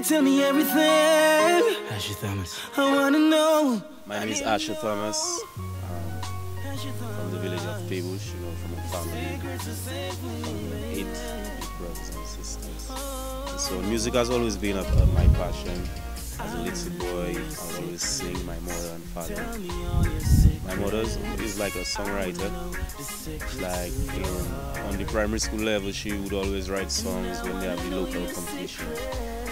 tell me everything. Asher Thomas. I wanna know. My name is Asher Thomas. Um, from the village of Pebush, you know, from a family of eight brothers and sisters. So music has always been a, a, my passion. As a little boy, I would always sing my mother and father. My mother is like a songwriter. Like in, on the primary school level, she would always write songs when they have the local competition.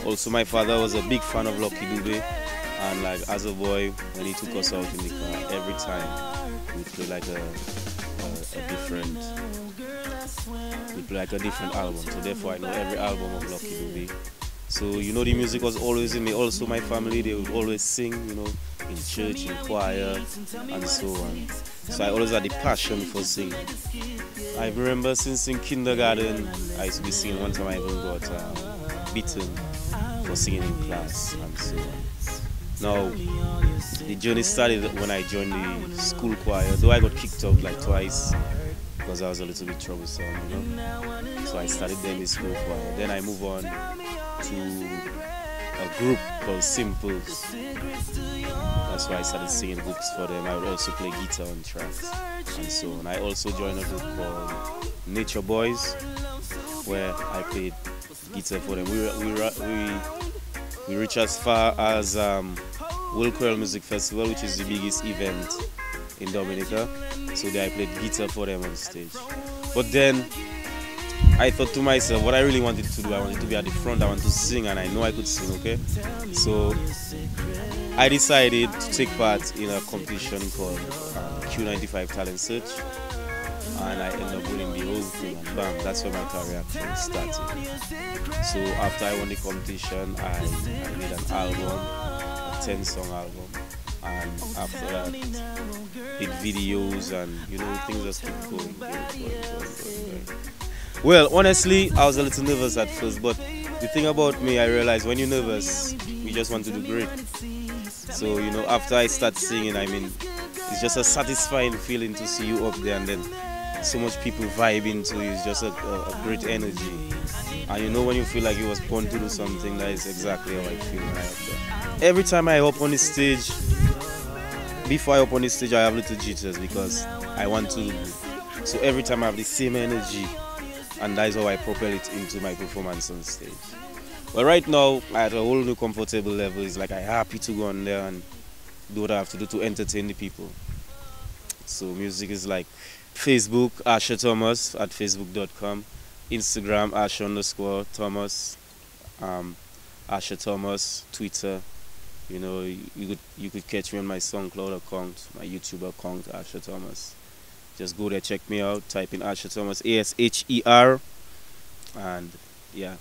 Also, my father was a big fan of Lucky Dube, and like as a boy, when he took us out in the car, every time we play like a, a, a different, we play like a different album. So therefore, I know every album of Lucky Dube. So you know the music was always in me. Also my family they would always sing, you know, in church, in choir, and so on. So I always had the passion for singing. I remember since in kindergarten I used to be singing. One time I even got um, beaten for singing in class and so on. Now the journey started when I joined the school choir. Though I got kicked out like twice because I was a little bit troublesome, you know. So I started there in the school choir. Then I moved on to a group called Simples. That's why I started singing books for them. I would also play guitar on tracks and so on. I also joined a group called Nature Boys, where I played guitar for them. We we we, we reached as far as um, World Creole Music Festival, which is the biggest event in Dominica. So there I played guitar for them on stage. But then I thought to myself, what I really wanted to do, I wanted to be at the front, I wanted to sing, and I know I could sing, okay? So I decided to take part in a competition called uh, Q95 Talent Search, and I ended up winning the whole thing, and bam, that's where my career actually started. So after I won the competition, I, I made an album, a 10 song album, and after that, did videos, and you know, things just keep going, going, going, going. going. Well, honestly, I was a little nervous at first, but the thing about me, I realized when you're nervous, you just want to do great. So, you know, after I start singing, I mean, it's just a satisfying feeling to see you up there and then so much people vibing to you. It's just a, a, a great energy. And you know when you feel like you was born to do something, that is exactly how I feel. Every time I hop on the stage, before I hop on the stage, I have little jitters because I want to. So every time I have the same energy, and that is how I propel it into my performance on stage. But right now, at a whole new comfortable level, it's like I'm happy to go on there and do what I have to do to entertain the people. So music is like Facebook, Asher Thomas at facebook.com, Instagram, Asher underscore Thomas, um, Asher Thomas, Twitter. You know, you, could you could catch me on my SoundCloud account, my YouTube account, Asher Thomas just go there check me out type in asher thomas a-s-h-e-r and yeah